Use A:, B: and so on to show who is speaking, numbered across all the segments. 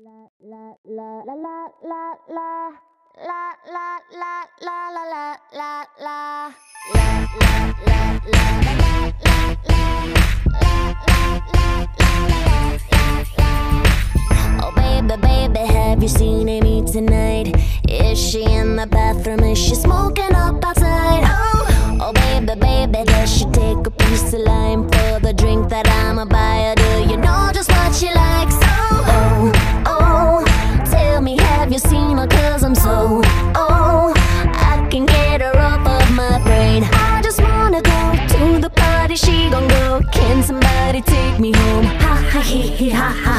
A: La la la la la la la la la la la la la la la Oh baby, baby, have you seen Amy tonight? Is she in the bathroom? Is she smoking up outside? Oh, oh baby, baby, does she take a piece of lime for the drink that I'ma buy her? Do you know just what she likes? Oh, I can get her off of my brain. I just wanna go to the party, she gon' go. Can somebody take me home? Ha ha he he ha ha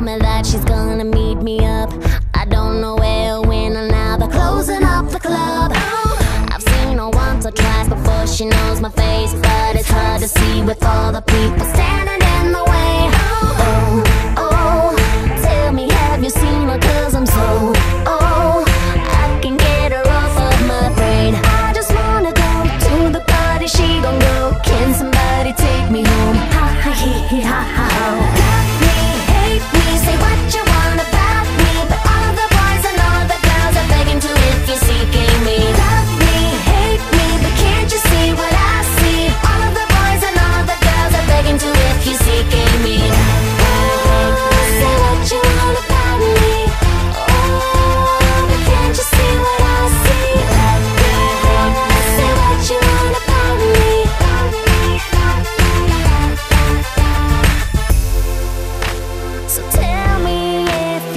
A: told me that she's gonna meet me up. I don't know where, when, or now. They're closing up the club. I've seen her once or twice before she knows my face, but it's hard to see with all the people standing in the way. Oh, oh, tell me, have you seen her? Cause I'm so, oh, I can get her off of my brain. I just wanna go to the party, she gon' go. Can somebody take me home? Ha ha he he ha ha oh. hate me, say what you want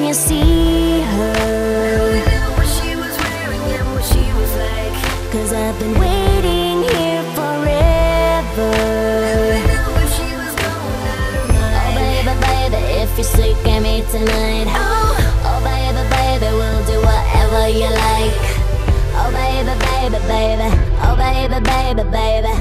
A: you see her. Cause I've been waiting here forever. Oh, baby, baby, if you're sick of me tonight. Oh, oh, baby, baby, we'll do whatever you like. Oh, baby, baby, baby. Oh, baby, baby, baby.